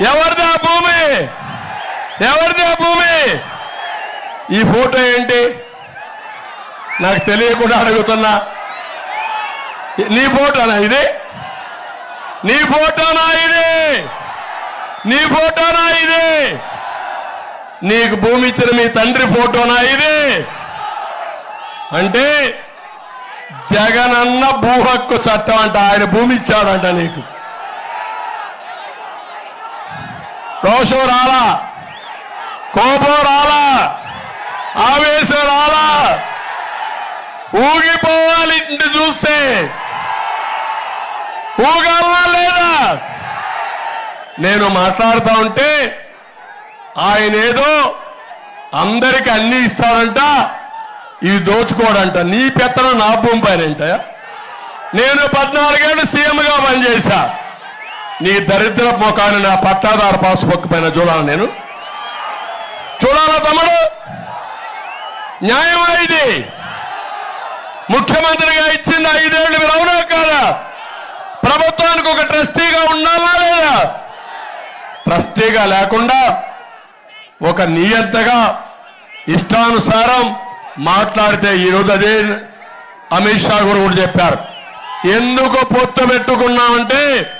ఎవరిది ఆ భూమి? ఎవరిది ఆ భూమి? ఈ ఫోటో ఏంటి? నాకు తెలియకుండా అడుగుతున్నా. నీ ఫోటోనా ఇది? నీ ఫోటోనా ఇది? నీ ఫోటోనా ఇది? నీకు భూమి ఇచ్చిన మీ తండ్రి ఫోటోనా ఇది? అంటే జగనన్న భూ హక్కు చట్టం అంట ఆయన భూమి ఇచ్చాడంట నీకు. రోషం రాలా. కోపం రాలా. ఆవేశం రాలా. ఊగిపోవాలి ఇంటి చూస్తే. ఊగాలనా లేదా? నేను మాట్లాడుతూ ఉంటే ఆయన ఏదో అందరికి అన్ని ఇస్తాడంట ఇవి దోచుకోడంట. నీ పెత్తనం నా భూమి పైన నేను పద్నాలుగేళ్ళు సీఎంగా పనిచేశా. నీ దరిద్ర ముఖాన్ని నా పట్టాదారు పాస్బుక్ పైన చూడాలి నేను. చూడాలా తమ్ముడు? న్యాయమా ఇది? ముఖ్యమంత్రిగా ఇచ్చింది ఐదేళ్ళు మీరు అవునా కాదా? ప్రభుత్వానికి ఒక ట్రస్టీగా ఉండాలా లేదా? ట్రస్టీగా లేకుండా ఒక నియంతగా ఇష్టానుసారం మాట్లాడితే ఈరోజు అదే అమిత్ షా గురు కూడా చెప్పారు. ఎందుకు పొత్తు పెట్టుకున్నామంటే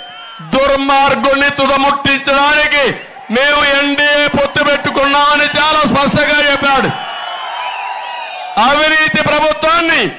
దుర్మార్గుణ్ణి తుదముట్టించడానికి మేము ఎన్డీఏ పొత్తు పెట్టుకున్నామని చాలా స్పష్టంగా చెప్పాడు. అవినీతి ప్రభుత్వాన్ని